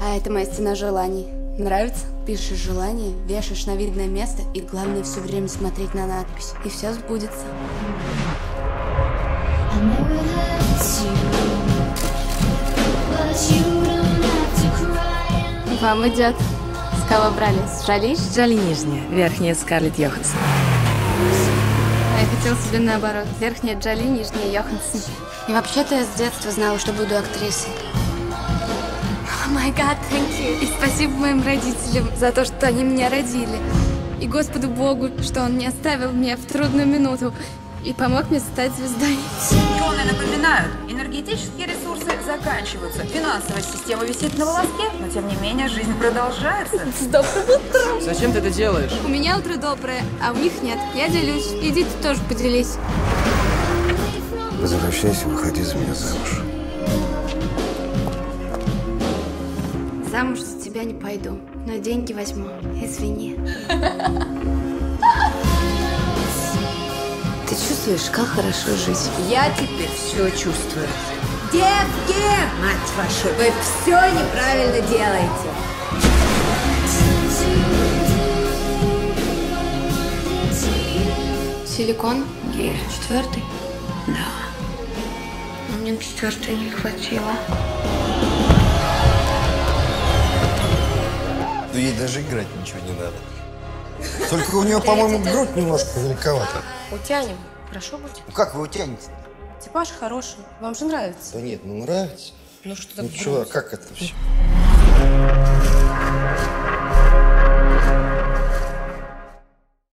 А это моя стена желаний. Нравится? Пишешь желание, вешаешь на видное место, и главное все время смотреть на надпись. И все сбудется. Вам идет. С кого брали? С Джоли? Джоли нижняя, верхняя Скарлетт Йоханссон. А я хотела себе наоборот. Верхняя Джоли, нижняя Йоханссон. И вообще-то я с детства знала, что буду актрисой. О май гад, thank you. И спасибо моим родителям за то, что они меня родили. И Господу Богу, что Он не оставил меня в трудную минуту и помог мне стать звездой. Ученые напоминают, энергетические ресурсы заканчиваются. Финансовая система висит на волоске, но тем не менее жизнь продолжается. С добрым утром! Зачем ты это делаешь? У меня утро доброе, а у них нет. Я делюсь. Иди ты тоже поделись. Возвращайся, выходи за меня замуж. Замуж за тебя не пойду, но деньги возьму. Извини. Ты чувствуешь, как хорошо жить? Я теперь все чувствую. Детки, мать вашу, вы все неправильно делаете. Силикон? Четвертый? Мне четвертой не хватило. Даже играть ничего не надо. Только у нее, по-моему, грудь немножко великовата. Утянем. Хорошо будет? Ну как вы утянете? Типаж хороший. Вам же нравится. Да нет, ну нравится. Ну что Ну так чего, как это все?